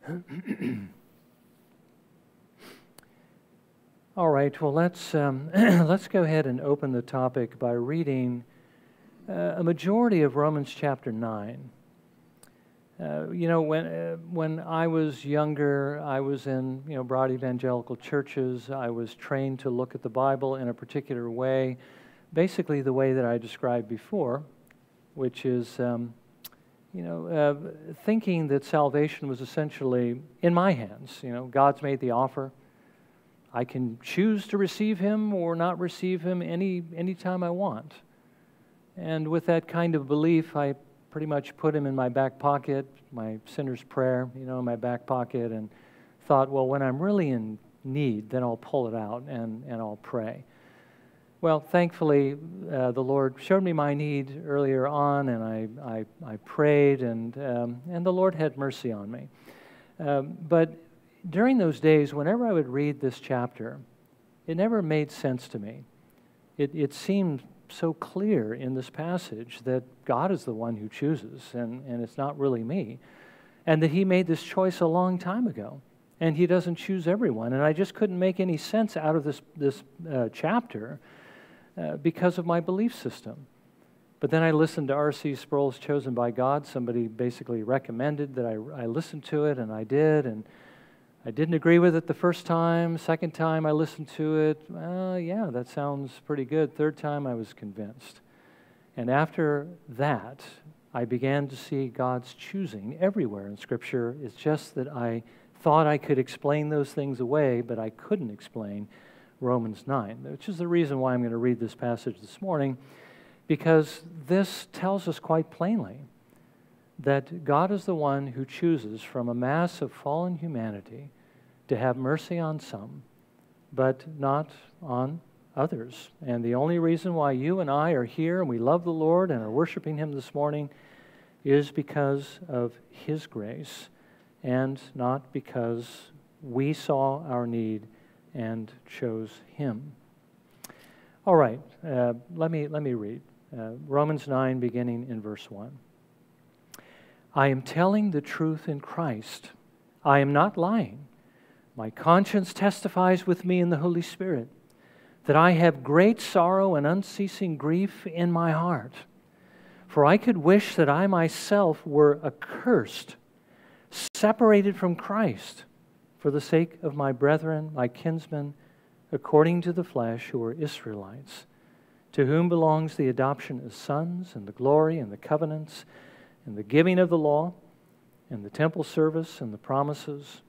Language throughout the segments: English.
All right, well, let's, um, let's go ahead and open the topic by reading uh, a majority of Romans chapter 9. Uh, you know, when, uh, when I was younger, I was in, you know, broad evangelical churches. I was trained to look at the Bible in a particular way, basically the way that I described before, which is, um, you know, uh, thinking that salvation was essentially in my hands. You know, God's made the offer. I can choose to receive him or not receive him any any time I want. And with that kind of belief, I pretty much put him in my back pocket, my sinner's prayer, you know, in my back pocket, and thought, well, when I'm really in need, then I'll pull it out and, and I'll pray. Well, thankfully, uh, the Lord showed me my need earlier on, and I, I, I prayed, and, um, and the Lord had mercy on me. Um, but during those days, whenever I would read this chapter, it never made sense to me. It, it seemed so clear in this passage that God is the one who chooses, and, and it's not really me. And that He made this choice a long time ago, and He doesn't choose everyone. And I just couldn't make any sense out of this, this uh, chapter uh, because of my belief system. But then I listened to R.C. Sproul's Chosen by God. Somebody basically recommended that I, I listen to it, and I did. And I didn't agree with it the first time. Second time I listened to it, uh, yeah, that sounds pretty good. Third time I was convinced. And after that, I began to see God's choosing everywhere in Scripture. It's just that I thought I could explain those things away, but I couldn't explain Romans 9, which is the reason why I'm going to read this passage this morning, because this tells us quite plainly that God is the one who chooses from a mass of fallen humanity to have mercy on some, but not on others. And the only reason why you and I are here and we love the Lord and are worshiping Him this morning is because of His grace and not because we saw our need and chose Him. All right, uh, let, me, let me read. Uh, Romans 9, beginning in verse 1. I am telling the truth in Christ. I am not lying. My conscience testifies with me in the Holy Spirit that I have great sorrow and unceasing grief in my heart. For I could wish that I myself were accursed, separated from Christ, for the sake of my brethren, my kinsmen, according to the flesh, who are Israelites, to whom belongs the adoption as sons, and the glory, and the covenants and the giving of the law, and the temple service, and the promises,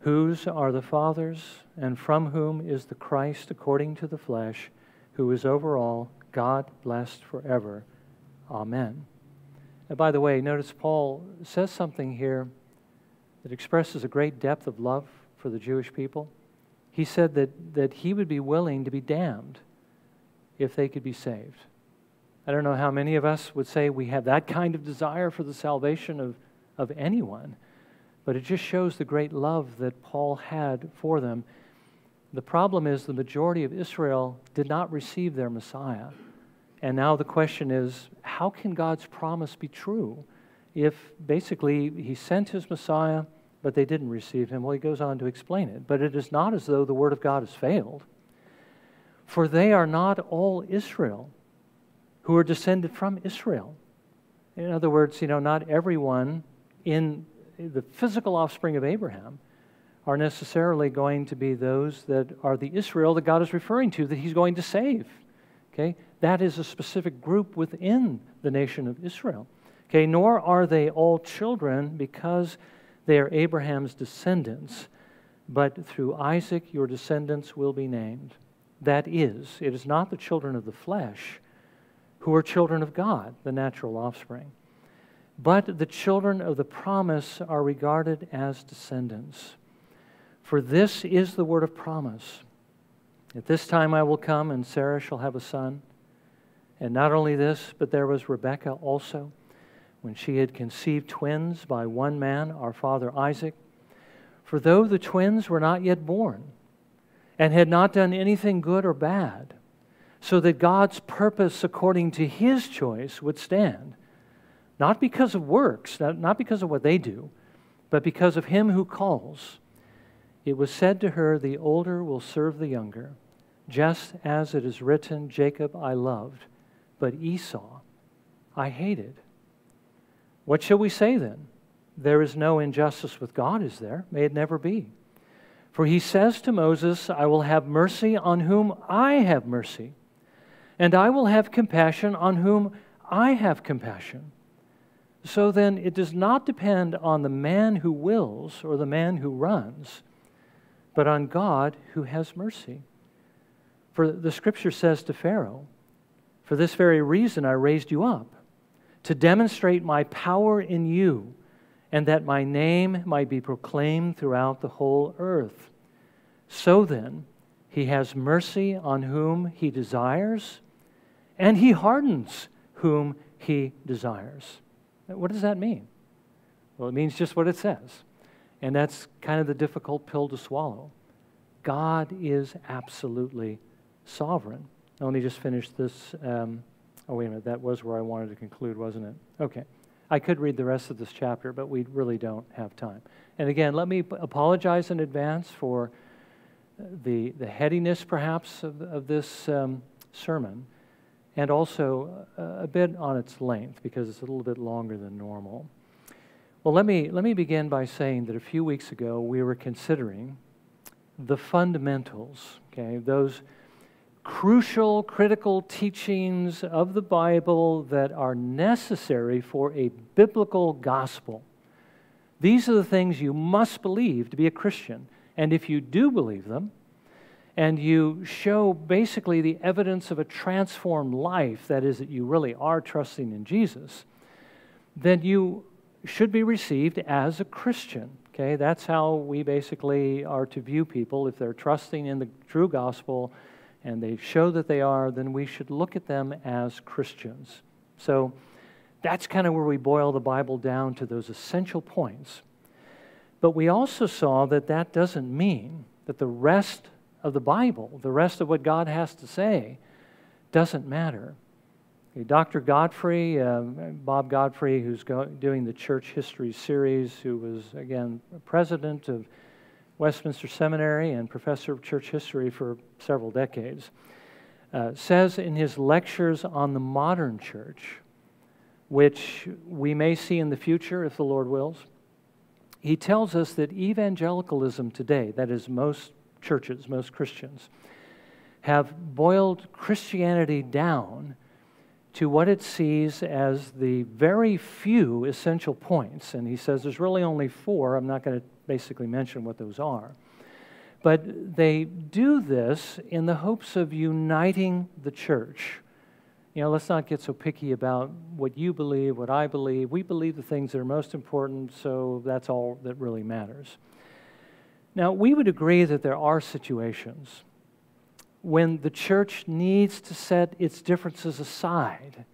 whose are the fathers, and from whom is the Christ according to the flesh, who is over all, God blessed forever. Amen. And by the way, notice Paul says something here that expresses a great depth of love for the Jewish people. He said that, that he would be willing to be damned if they could be saved. I don't know how many of us would say we have that kind of desire for the salvation of, of anyone, but it just shows the great love that Paul had for them. The problem is the majority of Israel did not receive their Messiah. And now the question is how can God's promise be true if basically he sent his Messiah, but they didn't receive him? Well, he goes on to explain it. But it is not as though the word of God has failed. For they are not all Israel who are descended from Israel. In other words, you know, not everyone in the physical offspring of Abraham are necessarily going to be those that are the Israel that God is referring to, that He's going to save. Okay? That is a specific group within the nation of Israel. Okay, nor are they all children because they are Abraham's descendants, but through Isaac your descendants will be named. That is, it is not the children of the flesh who are children of God, the natural offspring. But the children of the promise are regarded as descendants. For this is the word of promise. At this time I will come, and Sarah shall have a son. And not only this, but there was Rebekah also, when she had conceived twins by one man, our father Isaac. For though the twins were not yet born, and had not done anything good or bad, so that God's purpose according to his choice would stand. Not because of works, not because of what they do, but because of him who calls. It was said to her, The older will serve the younger, just as it is written, Jacob I loved, but Esau I hated. What shall we say then? There is no injustice with God, is there? May it never be. For he says to Moses, I will have mercy on whom I have mercy, and I will have compassion on whom I have compassion. So then, it does not depend on the man who wills or the man who runs, but on God who has mercy. For the scripture says to Pharaoh, For this very reason I raised you up, to demonstrate my power in you, and that my name might be proclaimed throughout the whole earth. So then, he has mercy on whom he desires, and he hardens whom he desires. What does that mean? Well, it means just what it says. And that's kind of the difficult pill to swallow. God is absolutely sovereign. Now, let me just finish this. Um, oh, wait a minute. That was where I wanted to conclude, wasn't it? Okay. I could read the rest of this chapter, but we really don't have time. And again, let me apologize in advance for the, the headiness, perhaps, of, of this um, sermon and also a bit on its length because it's a little bit longer than normal. Well, let me, let me begin by saying that a few weeks ago we were considering the fundamentals, okay, those crucial, critical teachings of the Bible that are necessary for a biblical gospel. These are the things you must believe to be a Christian. And if you do believe them, and you show basically the evidence of a transformed life, that is, that you really are trusting in Jesus, then you should be received as a Christian. Okay, that's how we basically are to view people. If they're trusting in the true gospel and they show that they are, then we should look at them as Christians. So that's kind of where we boil the Bible down to those essential points. But we also saw that that doesn't mean that the rest of the Bible, the rest of what God has to say, doesn't matter. Okay, Dr. Godfrey, uh, Bob Godfrey, who's go- doing the church history series, who was, again, president of Westminster Seminary and professor of church history for several decades, uh, says in his lectures on the modern church, which we may see in the future if the Lord wills, he tells us that evangelicalism today, that is, most churches, most Christians, have boiled Christianity down to what it sees as the very few essential points. And he says there's really only four. I'm not going to basically mention what those are. But they do this in the hopes of uniting the church. You know, let's not get so picky about what you believe, what I believe. We believe the things that are most important, so that's all that really matters. Now, we would agree that there are situations when the church needs to set its differences aside,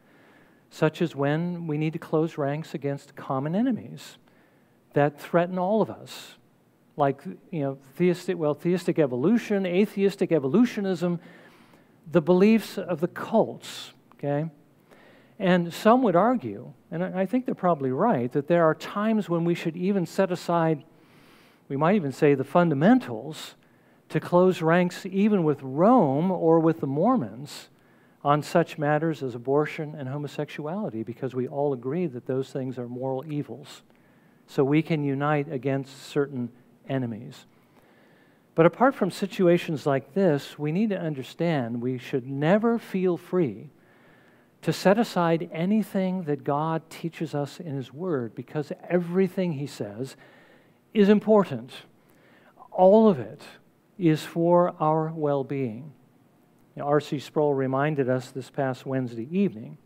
such as when we need to close ranks against common enemies that threaten all of us, like you know, theistic, well, theistic evolution, atheistic evolutionism, the beliefs of the cults, okay? And some would argue, and I think they're probably right, that there are times when we should even set aside we might even say the fundamentals, to close ranks even with Rome or with the Mormons on such matters as abortion and homosexuality, because we all agree that those things are moral evils. So we can unite against certain enemies. But apart from situations like this, we need to understand we should never feel free to set aside anything that God teaches us in His Word because everything He says is important. All of it is for our well being. R.C. Sproul reminded us this past Wednesday evening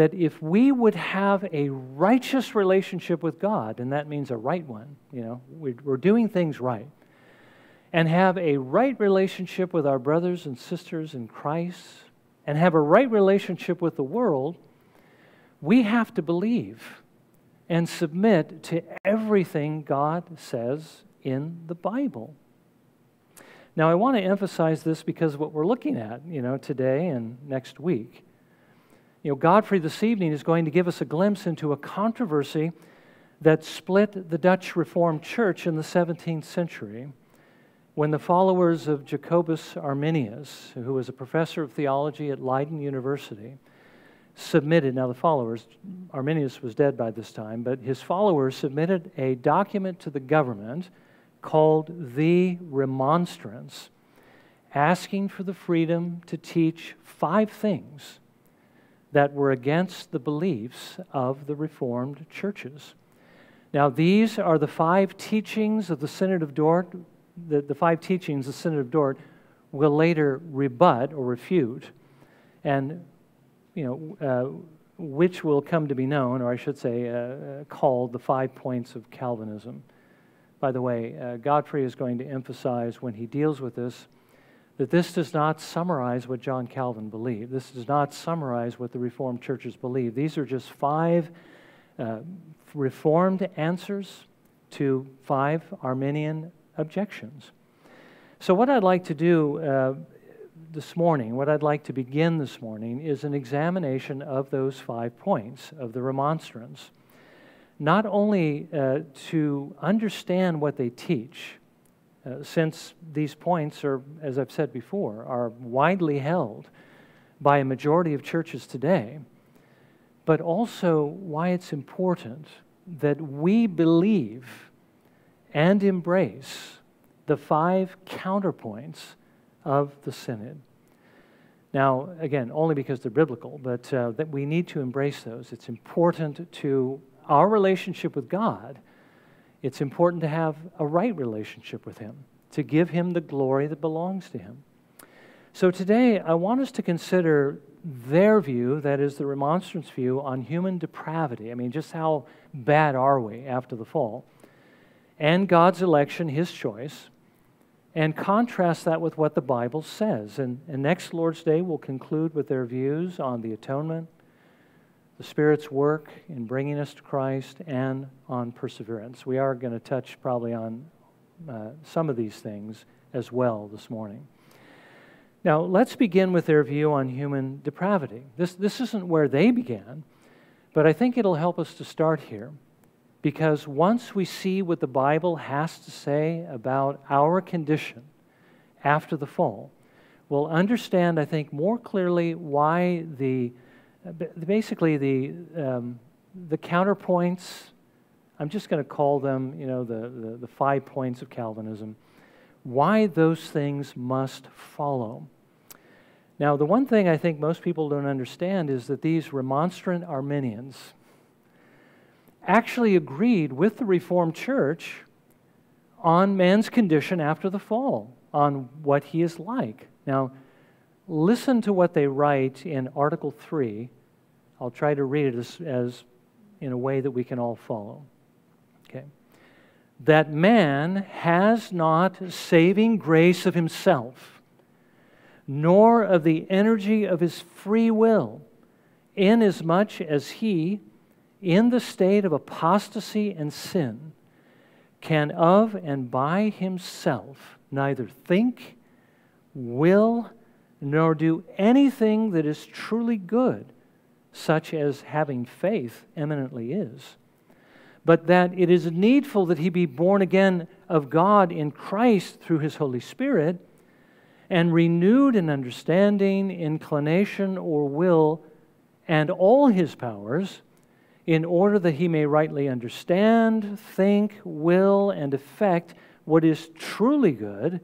that if we would have a righteous relationship with God, and that means a right one, you know, we're doing things right, and have a right relationship with our brothers and sisters in Christ, and have a right relationship with the world, we have to believe and submit to everything God says in the Bible. Now, I want to emphasize this because what we're looking at, you know, today and next week, you know, Godfrey this evening is going to give us a glimpse into a controversy that split the Dutch Reformed Church in the 17th century when the followers of Jacobus Arminius, who was a professor of theology at Leiden University, submitted, now the followers, Arminius was dead by this time, but his followers submitted a document to the government called the Remonstrance, asking for the freedom to teach five things that were against the beliefs of the Reformed churches. Now, these are the five teachings of the Synod of Dort. The, the five teachings the Synod of Dort will later rebut or refute, and you know, uh, which will come to be known, or I should say, uh, uh, called the five points of Calvinism. By the way, uh, Godfrey is going to emphasize when he deals with this that this does not summarize what John Calvin believed. This does not summarize what the Reformed churches believe. These are just five uh, Reformed answers to five Arminian objections. So, what I'd like to do uh, this morning, what I'd like to begin this morning, is an examination of those five points of the remonstrance. Not only uh, to understand what they teach, uh, since these points are, as I've said before, are widely held by a majority of churches today, but also why it's important that we believe and embrace the five counterpoints of the Synod. Now, again, only because they're biblical, but uh, that we need to embrace those. It's important to our relationship with God it's important to have a right relationship with Him, to give Him the glory that belongs to Him. So today, I want us to consider their view, that is the remonstrance view, on human depravity. I mean, just how bad are we after the fall? And God's election, His choice, and contrast that with what the Bible says. And, and next Lord's Day, we'll conclude with their views on the atonement the Spirit's work in bringing us to Christ, and on perseverance. We are going to touch probably on uh, some of these things as well this morning. Now, let's begin with their view on human depravity. This, this isn't where they began, but I think it'll help us to start here. Because once we see what the Bible has to say about our condition after the fall, we'll understand, I think, more clearly why the basically the, um, the counterpoints, I'm just going to call them, you know, the, the, the five points of Calvinism, why those things must follow. Now, the one thing I think most people don't understand is that these remonstrant Arminians actually agreed with the Reformed Church on man's condition after the fall, on what he is like. Now, listen to what they write in Article 3. I'll try to read it as, as in a way that we can all follow. Okay. That man has not saving grace of himself, nor of the energy of his free will, inasmuch as he, in the state of apostasy and sin, can of and by himself neither think, will, nor do anything that is truly good, such as having faith eminently is, but that it is needful that he be born again of God in Christ through his Holy Spirit, and renewed in understanding, inclination, or will, and all his powers, in order that he may rightly understand, think, will, and effect what is truly good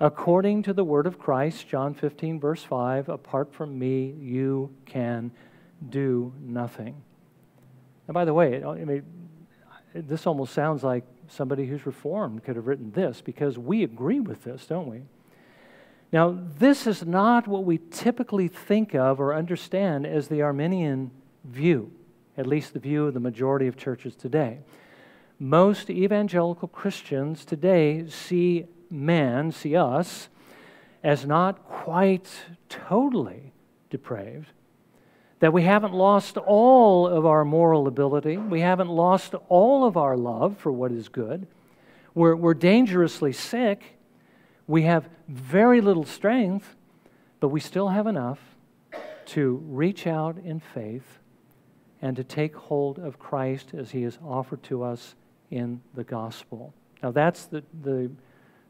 according to the word of Christ, John 15, verse 5, apart from me, you can do nothing. And by the way, I mean, this almost sounds like somebody who's reformed could have written this because we agree with this, don't we? Now, this is not what we typically think of or understand as the Arminian view, at least the view of the majority of churches today. Most evangelical Christians today see man, see us, as not quite totally depraved. That we haven't lost all of our moral ability, we haven't lost all of our love for what is good. We're, we're dangerously sick, we have very little strength, but we still have enough to reach out in faith and to take hold of Christ as he is offered to us in the gospel. Now, that's the, the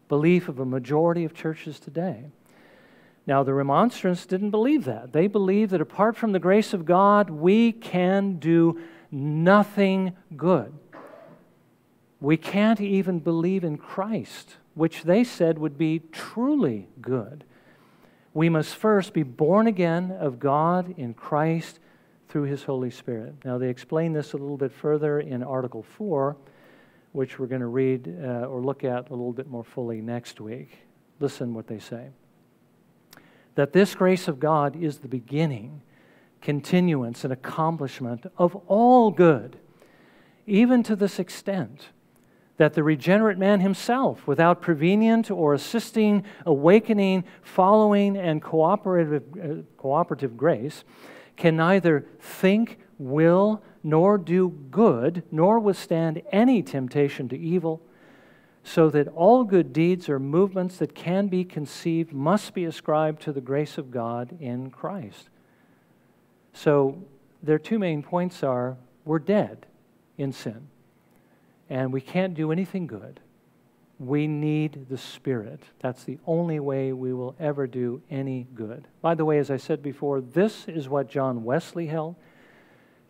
belief of a majority of churches today. Now, the remonstrants didn't believe that. They believed that apart from the grace of God, we can do nothing good. We can't even believe in Christ, which they said would be truly good. We must first be born again of God in Christ through his Holy Spirit. Now, they explain this a little bit further in Article 4, which we're going to read uh, or look at a little bit more fully next week. Listen what they say. That this grace of God is the beginning, continuance, and accomplishment of all good, even to this extent that the regenerate man himself, without prevenient or assisting, awakening, following, and cooperative, uh, cooperative grace, can neither think, will, nor do good, nor withstand any temptation to evil, so that all good deeds or movements that can be conceived must be ascribed to the grace of God in Christ. So their two main points are we're dead in sin, and we can't do anything good. We need the Spirit. That's the only way we will ever do any good. By the way, as I said before, this is what John Wesley held.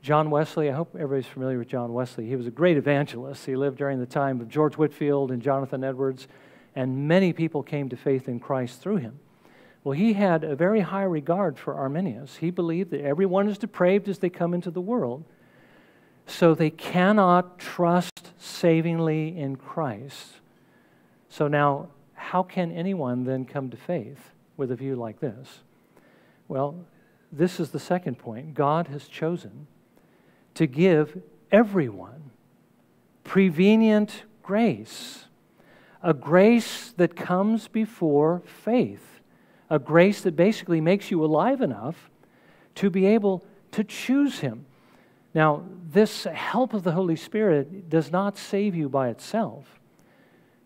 John Wesley, I hope everybody's familiar with John Wesley. He was a great evangelist. He lived during the time of George Whitefield and Jonathan Edwards, and many people came to faith in Christ through him. Well, he had a very high regard for Arminius. He believed that everyone is depraved as they come into the world, so they cannot trust savingly in Christ. So now, how can anyone then come to faith with a view like this? Well, this is the second point. God has chosen to give everyone prevenient grace, a grace that comes before faith, a grace that basically makes you alive enough to be able to choose Him. Now, this help of the Holy Spirit does not save you by itself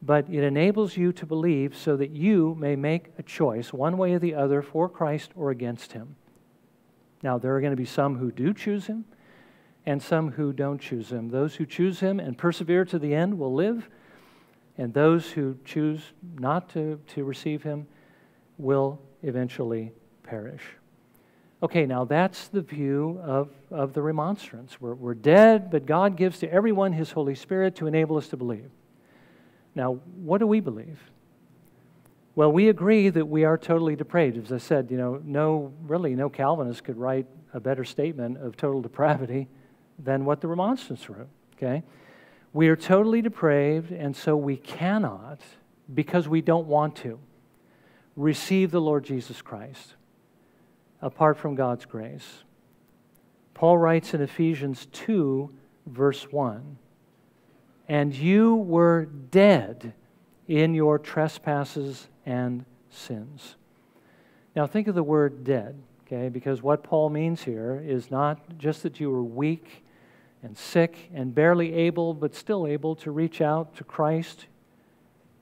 but it enables you to believe so that you may make a choice, one way or the other, for Christ or against Him. Now, there are going to be some who do choose Him and some who don't choose Him. Those who choose Him and persevere to the end will live, and those who choose not to, to receive Him will eventually perish. Okay, now that's the view of, of the remonstrance. We're, we're dead, but God gives to everyone His Holy Spirit to enable us to believe. Now, what do we believe? Well, we agree that we are totally depraved. As I said, you know, no, really, no Calvinist could write a better statement of total depravity than what the remonstrance wrote, okay? We are totally depraved, and so we cannot, because we don't want to, receive the Lord Jesus Christ apart from God's grace. Paul writes in Ephesians 2, verse 1 and you were dead in your trespasses and sins. Now, think of the word dead, okay? Because what Paul means here is not just that you were weak and sick and barely able, but still able to reach out to Christ.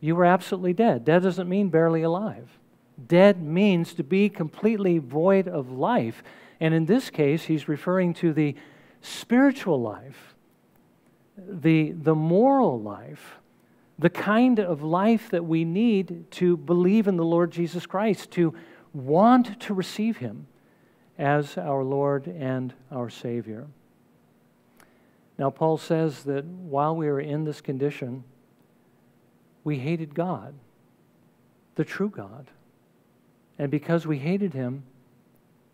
You were absolutely dead. Dead doesn't mean barely alive. Dead means to be completely void of life. And in this case, he's referring to the spiritual life the, the moral life, the kind of life that we need to believe in the Lord Jesus Christ, to want to receive Him as our Lord and our Savior. Now, Paul says that while we were in this condition, we hated God, the true God. And because we hated Him,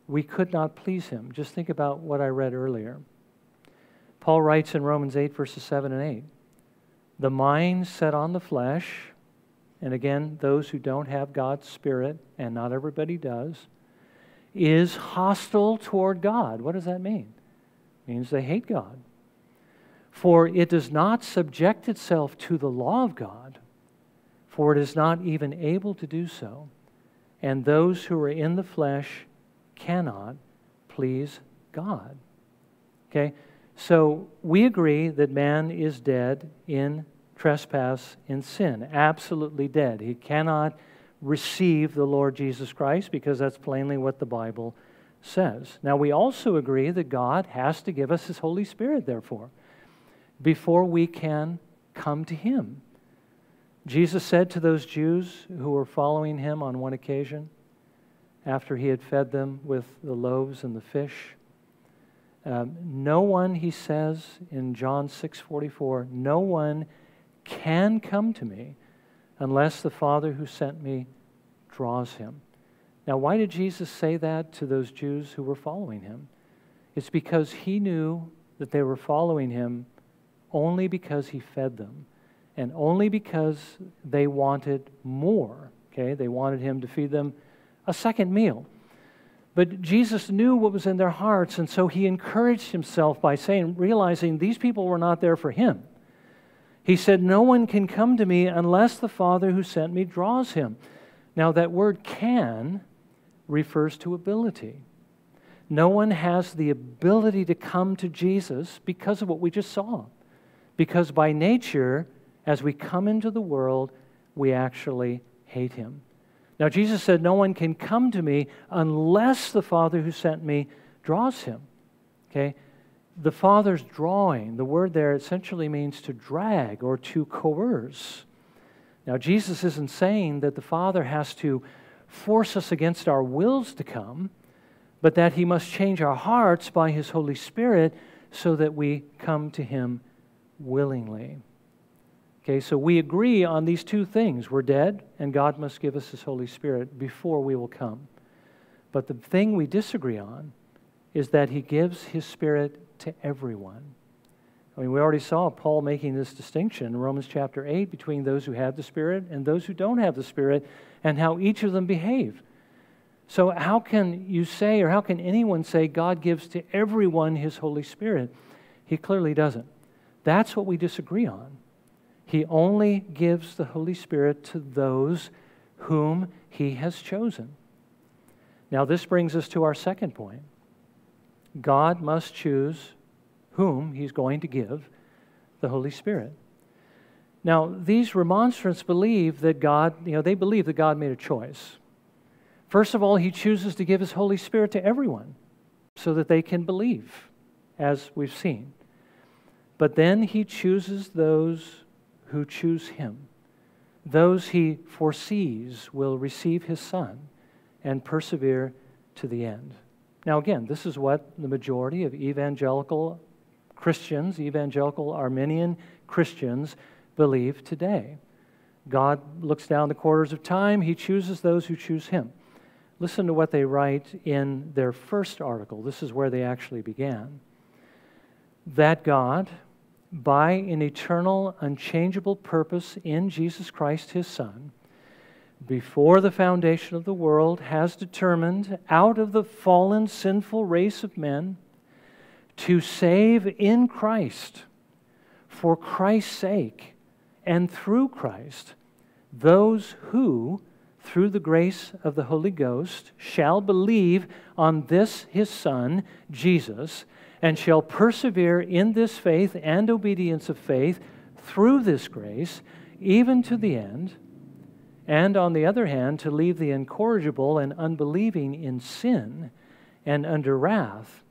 we could not please Him. Just think about what I read earlier. Paul writes in Romans 8, verses 7 and 8 The mind set on the flesh, and again, those who don't have God's Spirit, and not everybody does, is hostile toward God. What does that mean? It means they hate God. For it does not subject itself to the law of God, for it is not even able to do so. And those who are in the flesh cannot please God. Okay? So we agree that man is dead in trespass in sin, absolutely dead. He cannot receive the Lord Jesus Christ because that's plainly what the Bible says. Now, we also agree that God has to give us His Holy Spirit, therefore, before we can come to Him. Jesus said to those Jews who were following Him on one occasion, after He had fed them with the loaves and the fish, um, no one, he says in John 6:44, no one can come to me unless the Father who sent me draws him. Now, why did Jesus say that to those Jews who were following him? It's because he knew that they were following him only because he fed them and only because they wanted more. Okay, they wanted him to feed them a second meal. But Jesus knew what was in their hearts, and so he encouraged himself by saying, realizing these people were not there for him. He said, No one can come to me unless the Father who sent me draws him. Now, that word can refers to ability. No one has the ability to come to Jesus because of what we just saw. Because by nature, as we come into the world, we actually hate him. Now, Jesus said, No one can come to me unless the Father who sent me draws him. Okay? The Father's drawing, the word there essentially means to drag or to coerce. Now, Jesus isn't saying that the Father has to force us against our wills to come, but that He must change our hearts by His Holy Spirit so that we come to Him willingly. Okay, so we agree on these two things. We're dead, and God must give us His Holy Spirit before we will come. But the thing we disagree on is that He gives His Spirit to everyone. I mean, we already saw Paul making this distinction in Romans chapter 8 between those who have the Spirit and those who don't have the Spirit, and how each of them behave. So, how can you say, or how can anyone say, God gives to everyone His Holy Spirit? He clearly doesn't. That's what we disagree on. He only gives the Holy Spirit to those whom He has chosen. Now, this brings us to our second point. God must choose whom He's going to give the Holy Spirit. Now, these remonstrants believe that God, you know, they believe that God made a choice. First of all, He chooses to give His Holy Spirit to everyone so that they can believe, as we've seen. But then He chooses those who choose him. Those he foresees will receive his Son and persevere to the end. Now, again, this is what the majority of evangelical Christians, evangelical Arminian Christians, believe today. God looks down the quarters of time, he chooses those who choose him. Listen to what they write in their first article. This is where they actually began. That God, by an eternal, unchangeable purpose in Jesus Christ, his Son, before the foundation of the world, has determined out of the fallen, sinful race of men to save in Christ, for Christ's sake, and through Christ, those who, through the grace of the Holy Ghost, shall believe on this his Son, Jesus and shall persevere in this faith and obedience of faith through this grace, even to the end. And on the other hand, to leave the incorrigible and unbelieving in sin and under wrath,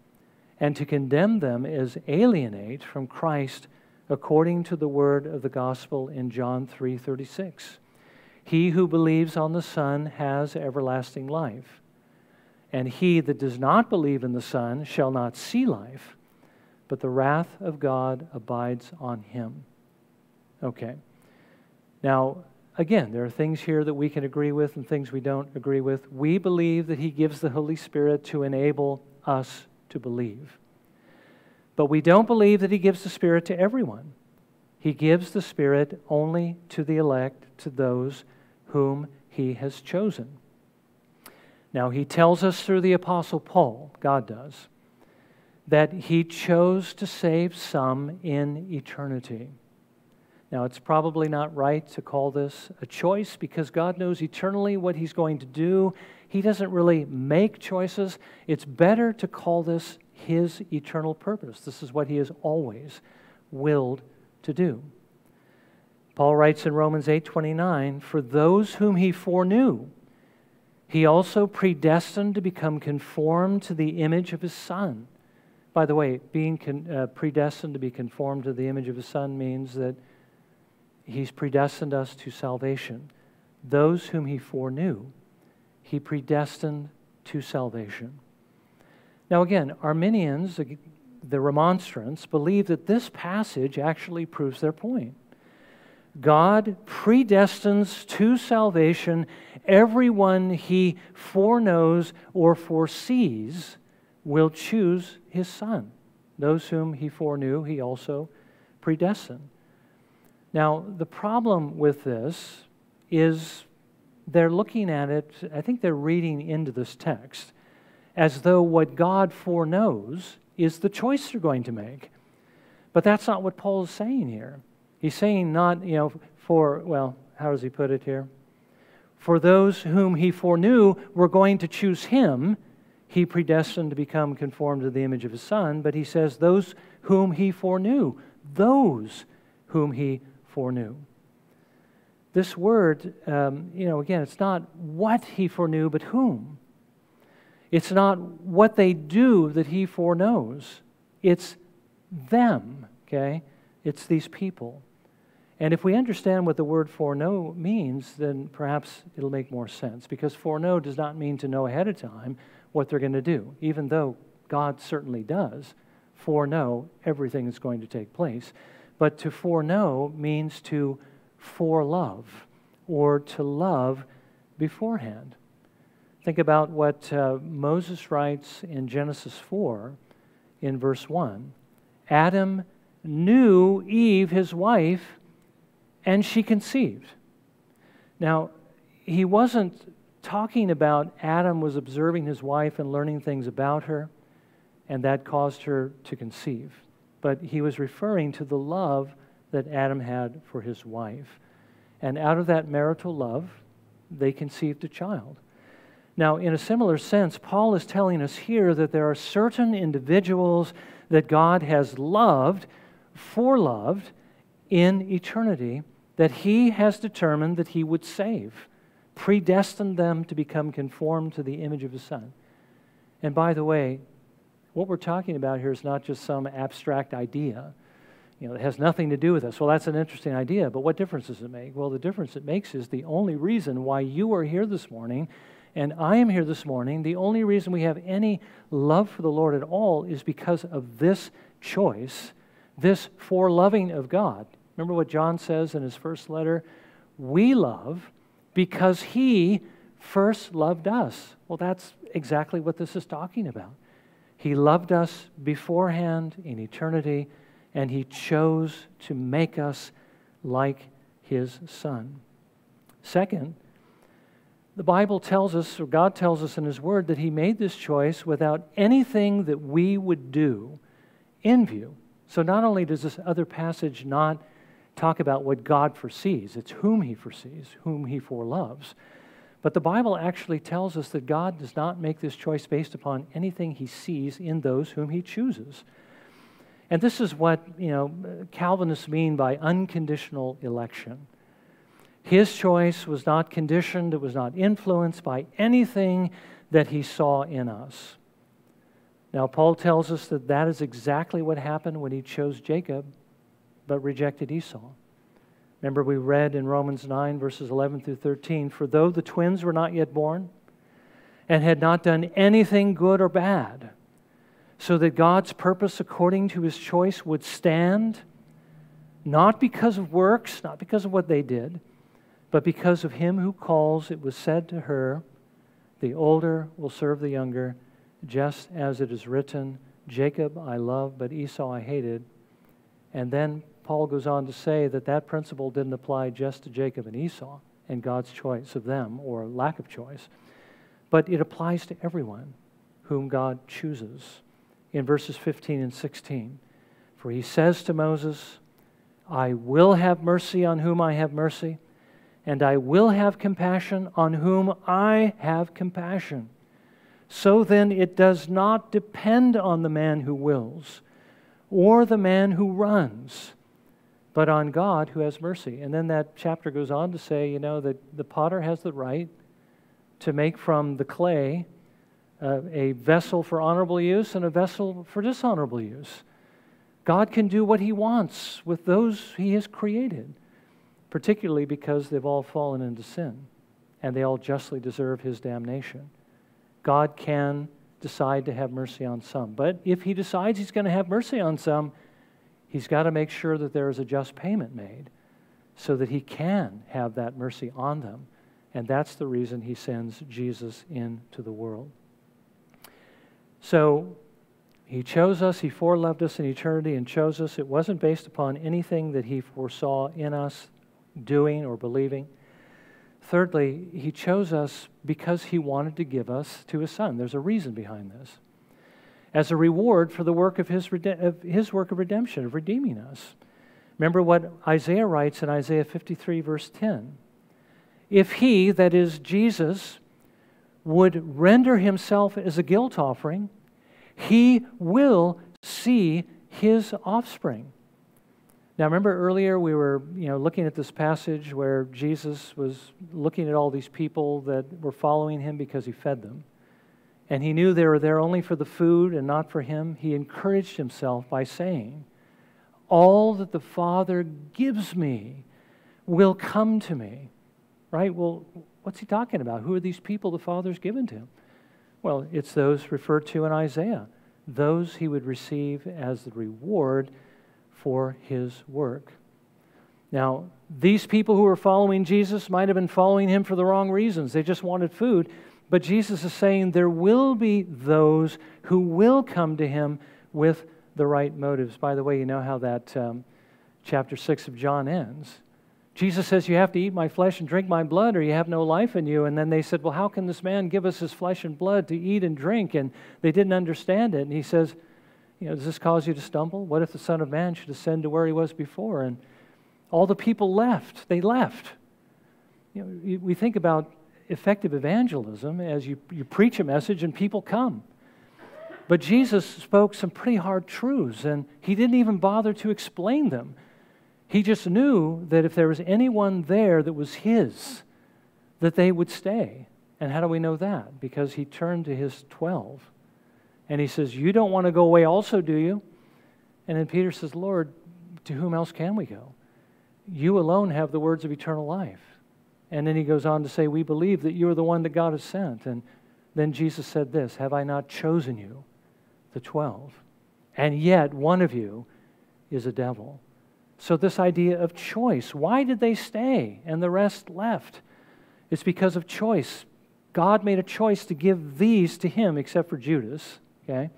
and to condemn them as alienate from Christ according to the word of the gospel in John 3:36. He who believes on the Son has everlasting life and he that does not believe in the Son shall not see life, but the wrath of God abides on him. Okay. Now, again, there are things here that we can agree with and things we don't agree with. We believe that he gives the Holy Spirit to enable us to believe. But we don't believe that he gives the Spirit to everyone. He gives the Spirit only to the elect, to those whom he has chosen. Now, he tells us through the Apostle Paul, God does, that he chose to save some in eternity. Now, it's probably not right to call this a choice because God knows eternally what he's going to do. He doesn't really make choices. It's better to call this his eternal purpose. This is what he has always willed to do. Paul writes in Romans 8:29, "For those whom he foreknew, he also predestined to become conformed to the image of his Son. By the way, being con, uh, predestined to be conformed to the image of his Son means that he's predestined us to salvation. Those whom he foreknew, he predestined to salvation. Now, again, Arminians, the remonstrants, believe that this passage actually proves their point. God predestines to salvation everyone he foreknows or foresees will choose his son. Those whom he foreknew, he also predestined. Now, the problem with this is they're looking at it, I think they're reading into this text as though what God foreknows is the choice they're going to make. But that's not what Paul is saying here. He's saying not, you know, for, well, how does he put it here? For those whom he foreknew were going to choose him, he predestined to become conformed to the image of his son. But he says, those whom he foreknew, those whom he foreknew. This word, um, you know, again, it's not what he foreknew, but whom. It's not what they do that he foreknows, it's them, okay? It's these people. And if we understand what the word foreknow means, then perhaps it'll make more sense. Because foreknow does not mean to know ahead of time what they're going to do, even though God certainly does foreknow everything that's going to take place. But to foreknow means to forelove or to love beforehand. Think about what uh, Moses writes in Genesis 4 in verse 1. Adam knew Eve, his wife, and she conceived. Now, he wasn't talking about Adam was observing his wife and learning things about her, and that caused her to conceive. But he was referring to the love that Adam had for his wife. And out of that marital love, they conceived a child. Now, in a similar sense, Paul is telling us here that there are certain individuals that God has loved, foreloved in eternity, that he has determined that he would save, predestined them to become conformed to the image of his Son. And by the way, what we're talking about here is not just some abstract idea. You know, it has nothing to do with us. Well, that's an interesting idea, but what difference does it make? Well, the difference it makes is the only reason why you are here this morning and I am here this morning. The only reason we have any love for the Lord at all is because of this choice, this foreloving of God. Remember what John says in his first letter? We love because he first loved us. Well, that's exactly what this is talking about. He loved us beforehand in eternity, and he chose to make us like his son. Second, the Bible tells us, or God tells us in His Word, that He made this choice without anything that we would do in view. So not only does this other passage not talk about what God foresees, it's whom He foresees, whom He foreloves. But the Bible actually tells us that God does not make this choice based upon anything He sees in those whom He chooses. And this is what you know Calvinists mean by unconditional election. His choice was not conditioned, it was not influenced by anything that he saw in us. Now, Paul tells us that that is exactly what happened when he chose Jacob but rejected Esau. Remember, we read in Romans 9, verses 11 through 13 For though the twins were not yet born and had not done anything good or bad, so that God's purpose according to his choice would stand, not because of works, not because of what they did but because of him who calls, it was said to her, The older will serve the younger, just as it is written, Jacob I love, but Esau I hated. And then Paul goes on to say that that principle didn't apply just to Jacob and Esau and God's choice of them or lack of choice, but it applies to everyone whom God chooses. In verses 15 and 16, for he says to Moses, I will have mercy on whom I have mercy and I will have compassion on whom I have compassion. So then, it does not depend on the man who wills or the man who runs, but on God who has mercy. And then that chapter goes on to say, you know, that the potter has the right to make from the clay uh, a vessel for honorable use and a vessel for dishonorable use. God can do what He wants with those He has created, particularly because they've all fallen into sin and they all justly deserve His damnation. God can decide to have mercy on some. But if He decides He's going to have mercy on some, He's got to make sure that there is a just payment made so that He can have that mercy on them. And that's the reason He sends Jesus into the world. So he chose us, He foreloved us in eternity and chose us. It wasn't based upon anything that He foresaw in us doing or believing. Thirdly, He chose us because He wanted to give us to His Son. There's a reason behind this. As a reward for the work of His, of his work of redemption, of redeeming us. Remember what Isaiah writes in Isaiah 53, verse 10. If He, that is Jesus, would render himself as a guilt offering, he will see his offspring. Now, remember earlier we were you know, looking at this passage where Jesus was looking at all these people that were following him because he fed them. And he knew they were there only for the food and not for him. He encouraged himself by saying, All that the Father gives me will come to me. Right? Well, What's he talking about? Who are these people the Father's given to him? Well, it's those referred to in Isaiah, those he would receive as the reward for his work. Now, these people who were following Jesus might have been following him for the wrong reasons. They just wanted food. But Jesus is saying there will be those who will come to him with the right motives. By the way, you know how that um, chapter 6 of John ends. Jesus says, You have to eat my flesh and drink my blood, or you have no life in you. And then they said, Well, how can this man give us his flesh and blood to eat and drink? And they didn't understand it. And he says, you know, Does this cause you to stumble? What if the Son of Man should ascend to where he was before? And all the people left. They left. You know, we think about effective evangelism as you, you preach a message and people come. But Jesus spoke some pretty hard truths, and he didn't even bother to explain them. He just knew that if there was anyone there that was his, that they would stay. And how do we know that? Because he turned to his 12 and he says, You don't want to go away, also, do you? And then Peter says, Lord, to whom else can we go? You alone have the words of eternal life. And then he goes on to say, We believe that you are the one that God has sent. And then Jesus said this Have I not chosen you, the 12? And yet one of you is a devil. So, this idea of choice why did they stay and the rest left? It's because of choice. God made a choice to give these to him, except for Judas. Okay?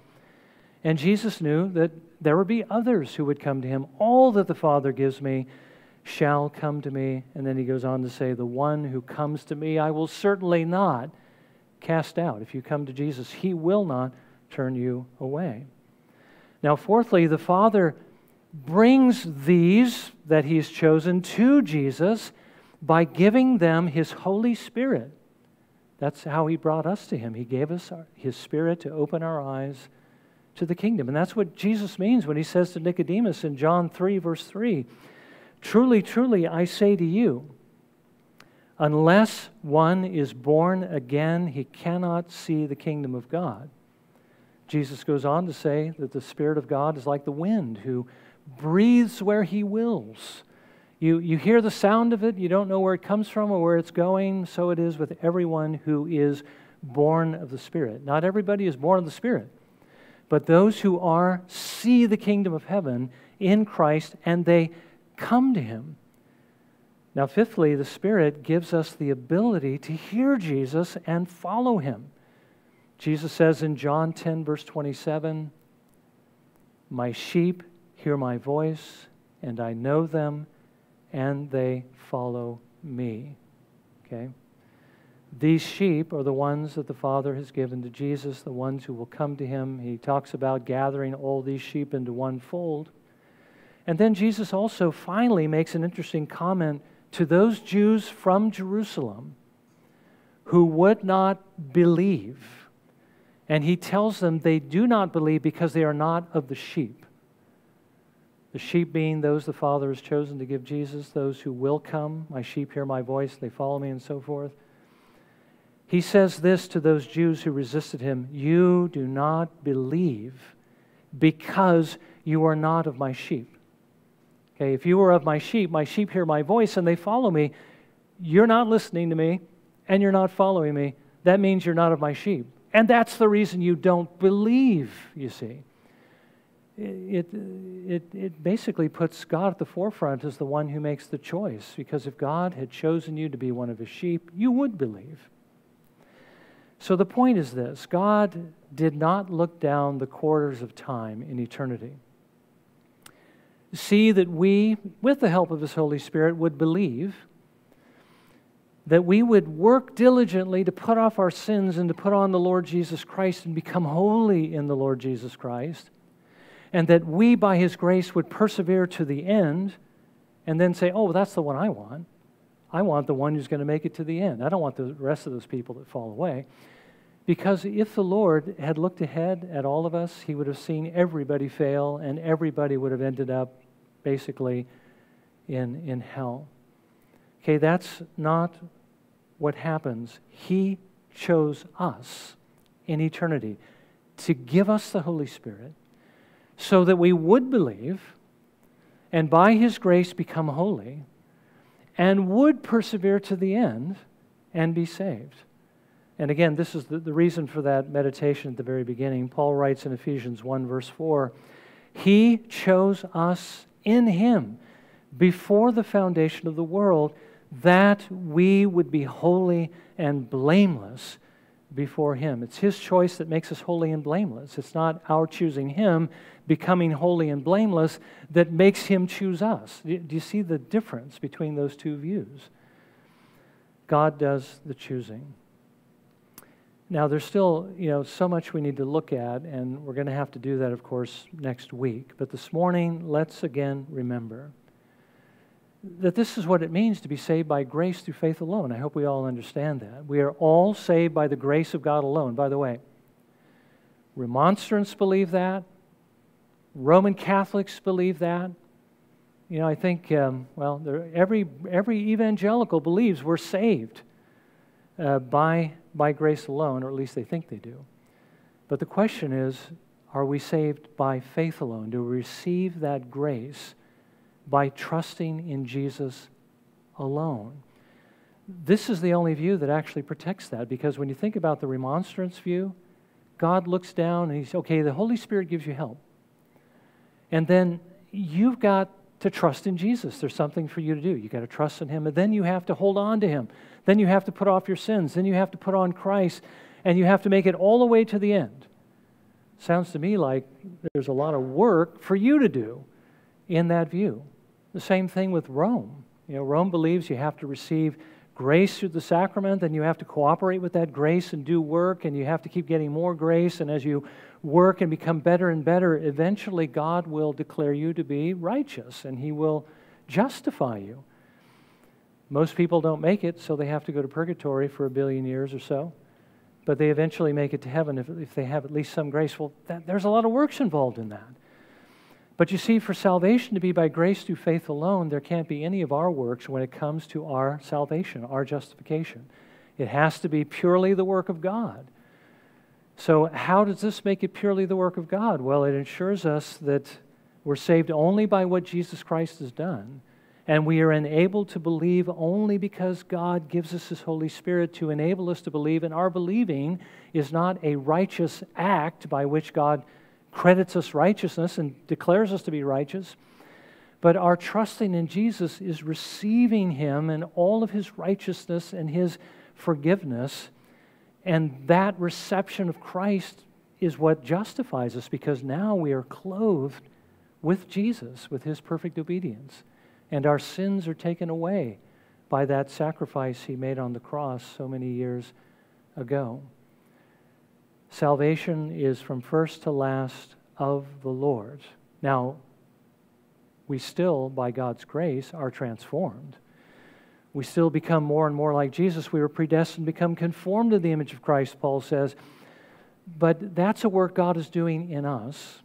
And Jesus knew that there would be others who would come to him. All that the Father gives me shall come to me. And then he goes on to say, The one who comes to me, I will certainly not cast out. If you come to Jesus, he will not turn you away. Now, fourthly, the Father brings these that he's chosen to Jesus by giving them his Holy Spirit. That's how he brought us to him. He gave us his Spirit to open our eyes to the kingdom. And that's what Jesus means when he says to Nicodemus in John 3, verse 3 Truly, truly, I say to you, unless one is born again, he cannot see the kingdom of God. Jesus goes on to say that the Spirit of God is like the wind who breathes where he wills. You, you hear the sound of it, you don't know where it comes from or where it's going. So it is with everyone who is born of the Spirit. Not everybody is born of the Spirit, but those who are see the kingdom of heaven in Christ and they come to him. Now, fifthly, the Spirit gives us the ability to hear Jesus and follow him. Jesus says in John 10, verse 27, My sheep hear my voice, and I know them, and they follow me. Okay? These sheep are the ones that the Father has given to Jesus, the ones who will come to him. He talks about gathering all these sheep into one fold. And then Jesus also finally makes an interesting comment to those Jews from Jerusalem who would not believe. And he tells them they do not believe because they are not of the sheep. The sheep being those the Father has chosen to give Jesus, those who will come. My sheep hear my voice, they follow me, and so forth. He says this to those Jews who resisted him You do not believe because you are not of my sheep. Okay, if you are of my sheep, my sheep hear my voice and they follow me. You're not listening to me and you're not following me. That means you're not of my sheep. And that's the reason you don't believe, you see. It, it, it basically puts God at the forefront as the one who makes the choice, because if God had chosen you to be one of his sheep, you would believe. So the point is this God did not look down the quarters of time in eternity. See that we, with the help of His Holy Spirit, would believe, that we would work diligently to put off our sins and to put on the Lord Jesus Christ and become holy in the Lord Jesus Christ, and that we, by His grace, would persevere to the end and then say, Oh, that's the one I want. I want the one who's going to make it to the end. I don't want the rest of those people that fall away. Because if the Lord had looked ahead at all of us, he would have seen everybody fail and everybody would have ended up basically in, in hell. Okay, that's not what happens. He chose us in eternity to give us the Holy Spirit so that we would believe and by His grace become holy and would persevere to the end and be saved. And again, this is the, the reason for that meditation at the very beginning. Paul writes in Ephesians 1, verse 4 He chose us in Him before the foundation of the world that we would be holy and blameless before Him. It's His choice that makes us holy and blameless. It's not our choosing Him, becoming holy and blameless, that makes Him choose us. Do you see the difference between those two views? God does the choosing. Now, there's still, you know, so much we need to look at, and we're going to have to do that, of course, next week. But this morning, let's again remember that this is what it means to be saved by grace through faith alone. I hope we all understand that. We are all saved by the grace of God alone. By the way, Remonstrants believe that. Roman Catholics believe that. You know, I think, um, well, every, every evangelical believes we're saved uh, by, by grace alone, or at least they think they do. But the question is are we saved by faith alone? Do we receive that grace by trusting in Jesus alone? This is the only view that actually protects that because when you think about the Remonstrants' view, God looks down and He's, okay, the Holy Spirit gives you help. And then you've got to trust in Jesus. There's something for you to do. You've got to trust in Him, and then you have to hold on to Him. Then you have to put off your sins. Then you have to put on Christ, and you have to make it all the way to the end. Sounds to me like there's a lot of work for you to do in that view. The same thing with Rome. You know, Rome believes you have to receive grace through the sacrament, then you have to cooperate with that grace and do work, and you have to keep getting more grace. And as you work and become better and better, eventually God will declare you to be righteous and He will justify you. Most people don't make it, so they have to go to purgatory for a billion years or so. But they eventually make it to heaven if, if they have at least some grace. Well, that, there's a lot of works involved in that. But you see, for salvation to be by grace through faith alone, there can't be any of our works when it comes to our salvation, our justification. It has to be purely the work of God. So, how does this make it purely the work of God? Well, it ensures us that we're saved only by what Jesus Christ has done. And we are enabled to believe only because God gives us His Holy Spirit to enable us to believe. And our believing is not a righteous act by which God credits us righteousness and declares us to be righteous. But our trusting in Jesus is receiving Him and all of His righteousness and His forgiveness. And that reception of Christ is what justifies us because now we are clothed with Jesus, with His perfect obedience. And our sins are taken away by that sacrifice He made on the cross so many years ago. Salvation is from first to last of the Lord. Now, we still, by God's grace, are transformed. We still become more and more like Jesus. We were predestined to become conformed to the image of Christ, Paul says. But that's a work God is doing in us.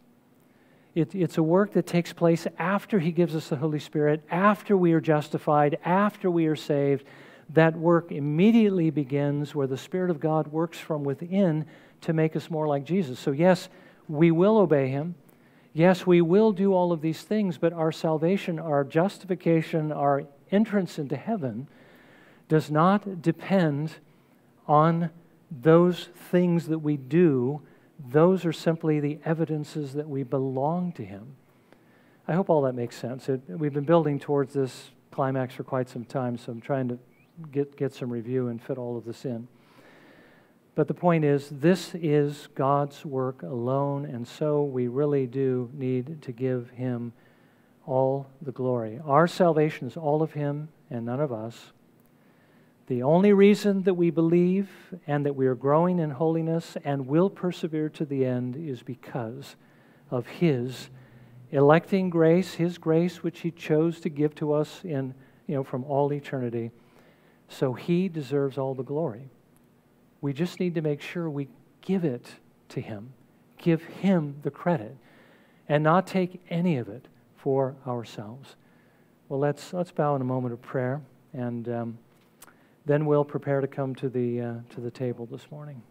It, it's a work that takes place after He gives us the Holy Spirit, after we are justified, after we are saved. that work immediately begins where the Spirit of God works from within to make us more like Jesus. So, yes, we will obey Him. Yes, we will do all of these things, but our salvation, our justification, our entrance into heaven does not depend on those things that we do. Those are simply the evidences that we belong to Him. I hope all that makes sense. It, we've been building towards this climax for quite some time, so I'm trying to get, get some review and fit all of this in. But the point is, this is God's work alone, and so we really do need to give Him all the glory. Our salvation is all of Him and none of us. The only reason that we believe and that we are growing in holiness and will persevere to the end is because of His electing grace, His grace which He chose to give to us in, you know, from all eternity. So He deserves all the glory. We just need to make sure we give it to Him, give Him the credit, and not take any of it for ourselves. Well, let's, let's bow in a moment of prayer, and um, then we'll prepare to come to the, uh, to the table this morning.